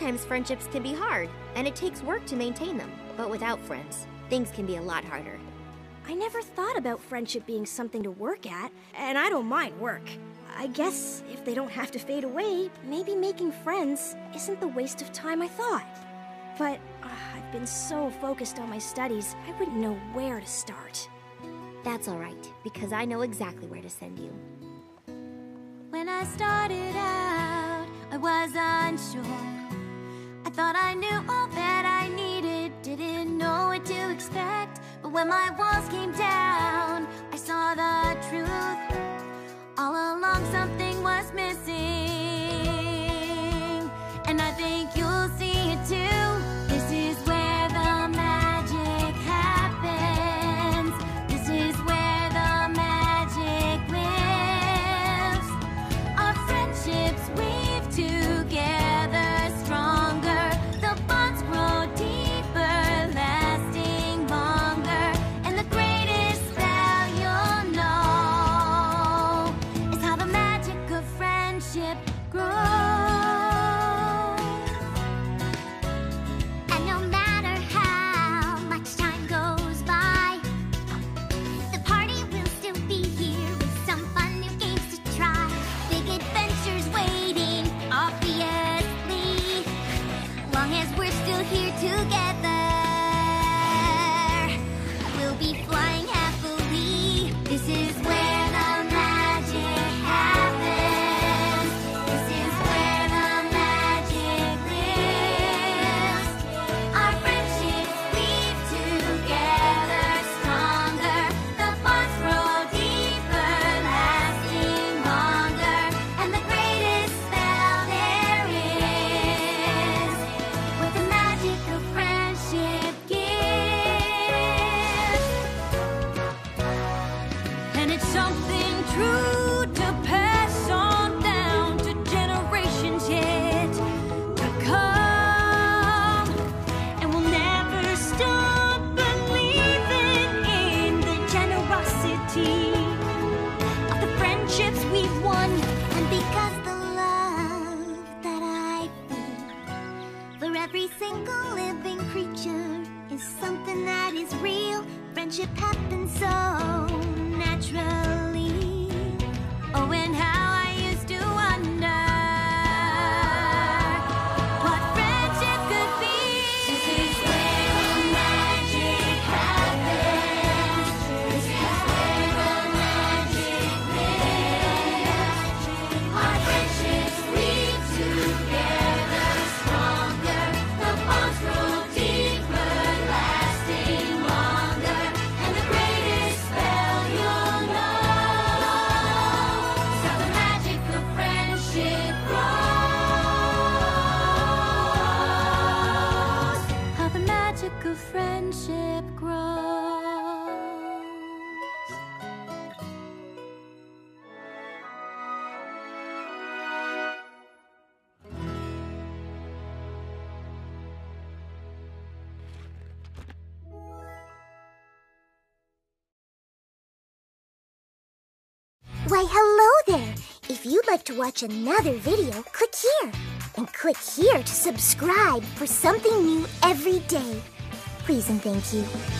Sometimes friendships can be hard, and it takes work to maintain them. But without friends, things can be a lot harder. I never thought about friendship being something to work at, and I don't mind work. I guess if they don't have to fade away, maybe making friends isn't the waste of time I thought. But uh, I've been so focused on my studies, I wouldn't know where to start. That's alright, because I know exactly where to send you. When I started out, when my walls came down, friendship grows. Something that is real. Friendship happens so of friendship grows. Why, hello there! If you'd like to watch another video, click here. And click here to subscribe for something new every day. Please and thank you.